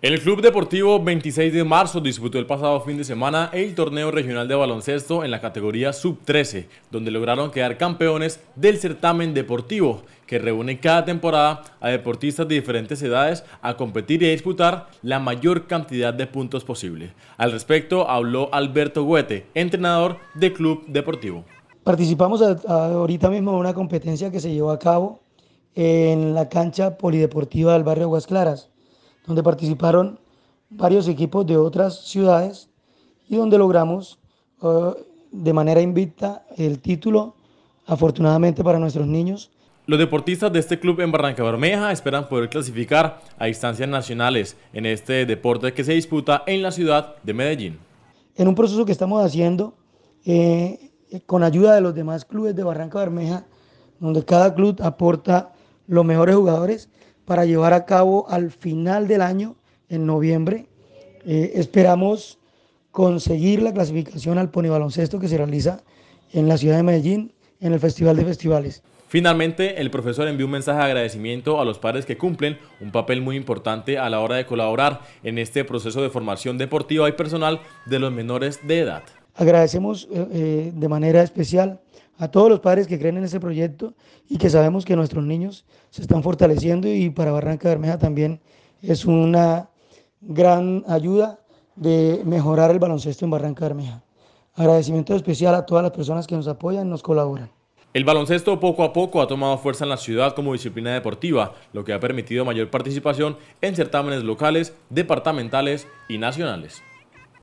El Club Deportivo 26 de marzo disputó el pasado fin de semana el torneo regional de baloncesto en la categoría sub-13, donde lograron quedar campeones del certamen deportivo, que reúne cada temporada a deportistas de diferentes edades a competir y a disputar la mayor cantidad de puntos posible. Al respecto habló Alberto Huete, entrenador del Club Deportivo. Participamos ahorita mismo en una competencia que se llevó a cabo en la cancha polideportiva del barrio Aguas Claras donde participaron varios equipos de otras ciudades y donde logramos uh, de manera invicta el título, afortunadamente para nuestros niños. Los deportistas de este club en Barranca Bermeja esperan poder clasificar a instancias nacionales en este deporte que se disputa en la ciudad de Medellín. En un proceso que estamos haciendo eh, con ayuda de los demás clubes de Barranca Bermeja, donde cada club aporta los mejores jugadores para llevar a cabo al final del año, en noviembre. Eh, esperamos conseguir la clasificación al ponibaloncesto que se realiza en la ciudad de Medellín en el Festival de Festivales. Finalmente, el profesor envió un mensaje de agradecimiento a los padres que cumplen un papel muy importante a la hora de colaborar en este proceso de formación deportiva y personal de los menores de edad. Agradecemos eh, eh, de manera especial a todos los padres que creen en ese proyecto y que sabemos que nuestros niños se están fortaleciendo y para Barranca Bermeja también es una gran ayuda de mejorar el baloncesto en Barranca Bermeja. Agradecimiento especial a todas las personas que nos apoyan y nos colaboran. El baloncesto poco a poco ha tomado fuerza en la ciudad como disciplina deportiva, lo que ha permitido mayor participación en certámenes locales, departamentales y nacionales.